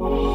Oh.